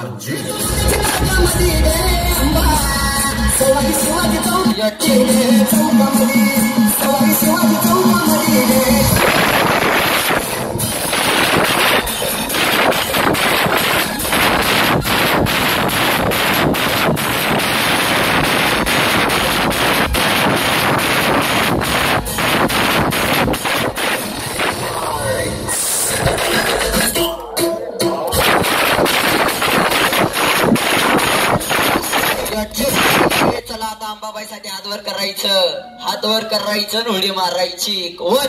Anjir. चला आता अंबाबाईसाठी हातवर करायचं. हातवर करायचं उडी मारायची. वन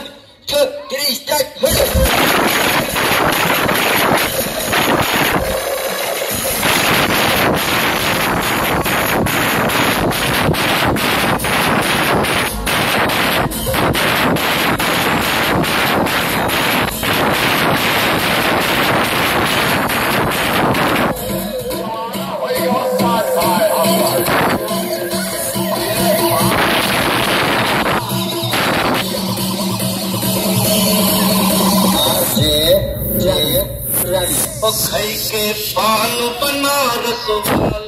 रख और घर के पान बना रसोपाल